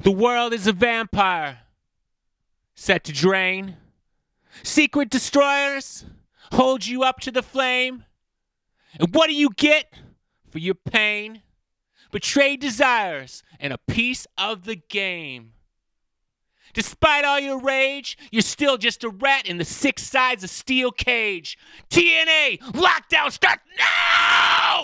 The world is a vampire set to drain. Secret destroyers hold you up to the flame. And what do you get for your pain? Betrayed desires and a piece of the game. Despite all your rage, you're still just a rat in the six sides of steel cage. TNA, lockdown, starts now!